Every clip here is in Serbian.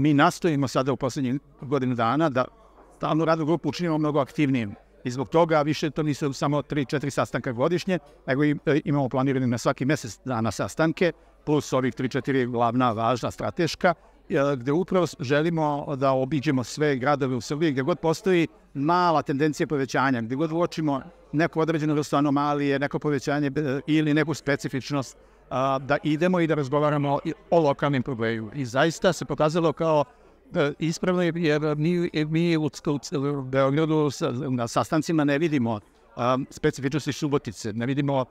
mi nastojimo sada u poslednjih godinu dana da stalnu radnu grupu učinimo mnogo aktivnijim. I zbog toga više to nisu samo 3-4 sastanka godišnje, nego e, imamo planirane na svaki mesec dana sastanke, plus ovih 3-4 glavna, važna, strateška, e, gde upravo želimo da obiđemo sve gradove u Srbiji, gde god postoji mala tendencija povećanja, gde god uočimo neku određenu vrstu anomalije, neko povećanje e, ili neku specifičnost, da idemo i da razgovaramo o lokalnim problemima. I zaista se pokazalo kao ispravno je, jer mi, mi u, u Beogradu na sastancima ne vidimo um, specifičnosti Subotice, ne vidimo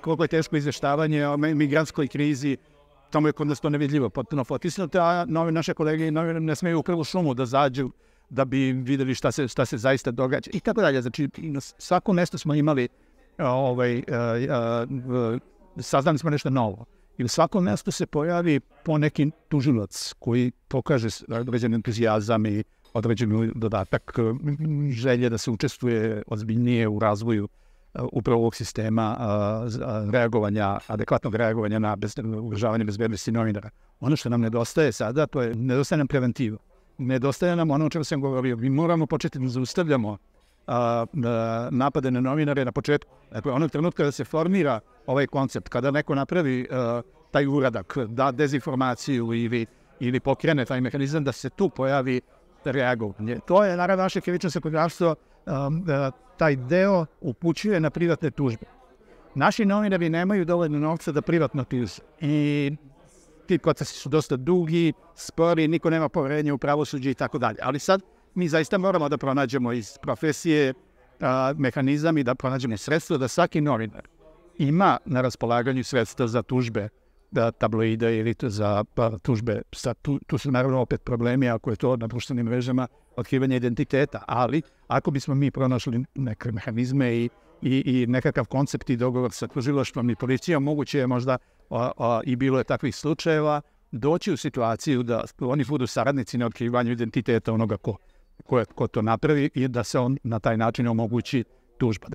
koliko je teško izveštavanje o migrantskoj krizi, tamo je kod nas to nevidljivo, potpuno fotisnuto, a novi naše kolege novi ne smeju u prvu šumu da zađu da bi videli šta se, šta se zaista događa i tako dalje. Znači, na svakom mestu smo imali ovaj, uh, uh, saznali smo nešto novo. I u svakom mestu se pojavi poneki tužilac koji pokaže određen entuzijazam i određen dodatak želje da se učestvuje ozbiljnije u razvoju upravo ovog sistema reagovanja, adekvatnog reagovanja na bez, ugrožavanje bezbednosti novinara. Ono što nam nedostaje sada, to je, nedostaje nam preventiva. Nedostaje nam ono o čemu sam govorio. Mi moramo početi da zaustavljamo a, a, napade na novinare na početku. Dakle, onog trenutka da se formira ovaj koncept, kada neko napravi a, taj uradak, da dezinformaciju ili, ili pokrene taj mehanizam, da se tu pojavi reagovanje. To je, naravno, naše krivično zakonodavstvo, um, taj deo upućuje na privatne tužbe. Naši novinari nemaju dovoljno novca da privatno tuže. I ti procesi su dosta dugi, spori, niko nema poverenja u pravosuđe i tako dalje. Ali sad mi zaista moramo da pronađemo iz profesije a, mehanizam i da pronađemo sredstvo da svaki novinar ima na raspolaganju sredstva za tužbe da tabloide ili za pa, tužbe. Sad, tu, tu su naravno opet problemi ako je to na društvenim mrežama otkrivanje identiteta, ali ako bismo mi pronašli neke mehanizme i, i, i nekakav koncept i dogovor sa tužiloštvom i policijom, moguće je možda a, a, i bilo je takvih slučajeva doći u situaciju da oni budu saradnici na otkrivanju identiteta onoga ko, ko, ko to napravi i da se on na taj način omogući tužba.